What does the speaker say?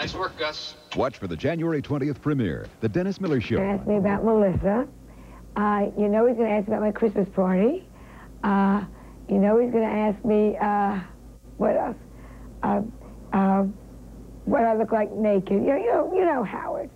Nice work, Gus. Watch for the January 20th premiere, The Dennis Miller Show. Ask me about Melissa. Uh, you know he's going to ask about my Christmas party. Uh, you know he's going to ask me, uh, what else? Uh, uh, what I look like naked. You, you, know, you know Howard.